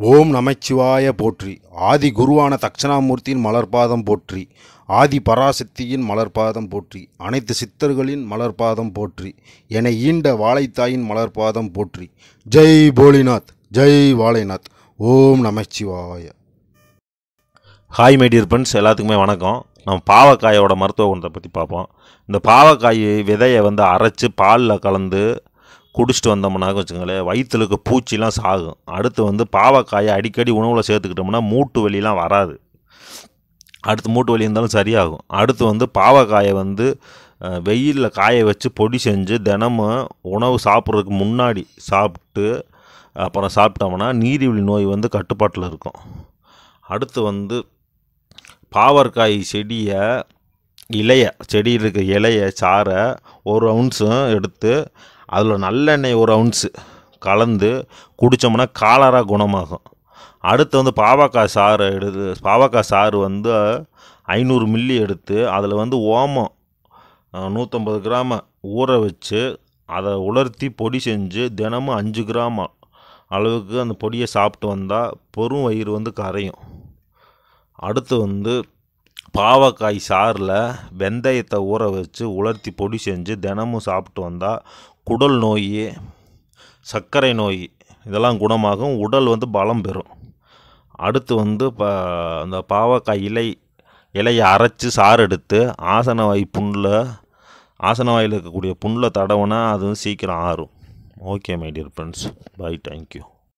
ஓம் நமச்சிவாய போற்றி. ஆதி குருவான தட்சணாமூர்த்தியின் மலர்பாதம் போற்றி. ஆதி பராசக்தியின் மலர்பாதம் போற்றி. அனைத்து சித்தர்களின் மலர்பாதம் போற்றி. என ஈண்ட வாழைத்தாயின் மலர்பாதம் போற்றி. ஜெய் போலிநாத் ஜெய் வாழைநாத். ஓம் நமச்சிவாய. ஹாய் மை டியர் ஃப்ரெண்ட்ஸ் எல்லாத்துக்குமே வணக்கம். நம்ம பாவக்காயோட மருத்துவ குணத்தை பற்றி பார்ப்போம். இந்த பாவக்காய் விதையை வந்து அரைச்சி பாலில் கலந்து குடிச்சிட்டு வந்தோம்னாக்க வச்சுங்களேன் வயிற்றுலுக்கு பூச்சிலாம் சாகும். அடுத்து வந்து பாவக்காயை அடிக்கடி உணவில் சேர்த்துக்கிட்டோம்னா மூட்டு வலிலாம் வராது. அடுத்து மூட்டு வலி இருந்தாலும் சரியாகும். அடுத்து வந்து பாவக்காயை வந்து வெயிலில் காய வச்சு பொடி செஞ்சு தினமும் உணவு சாப்பிட்றதுக்கு முன்னாடி சாப்பிட்டு அப்புறம் சாப்பிட்டோம்னா நீரிழிவு நோய் வந்து கட்டுப்பாட்டில் இருக்கும். அடுத்து வந்து பாவற்காய் செடியை இலையை செடியில் இருக்க இலையை சாரை ஒரு அவுன்ஸும் எடுத்து அதில் நல்லெண்ணெய் ஒரு அவுன்ஸு கலந்து குடித்தோம்னா காலராக குணமாகும். அடுத்து வந்து பாவக்காய் சாறு எடுத்து பாவக்காய் சாறு வந்து ஐநூறு மில்லி எடுத்து அதில் வந்து ஓமம் நூற்றம்பது கிராம ஊற வச்சு அதை உலர்த்தி பொடி செஞ்சு தினமும் அஞ்சு கிராம் அளவுக்கு அந்த பொடியை சாப்பிட்டு வந்தால் பெரும் வயிறு வந்து கரையும். அடுத்து வந்து பாவக்காய் சாறில் வெந்தயத்தை ஊற வச்சு உலர்த்தி பொடி செஞ்சு தினமும் சாப்பிட்டு வந்தால் குடல் நோய் சர்க்கரை நோய் இதெல்லாம் குணமாகும். உடல் வந்து பலம் பெறும். அடுத்து வந்து ப அந்த பாவக்காய் இலை இலையை அரைச்சி சாறு எடுத்து ஆசனவாய் புண்ணில் ஆசனவாயில் இருக்கக்கூடிய புண்ணில் தடவுனா அது வந்து சீக்கிரம் ஆறும். Okay my dear friends bye thank you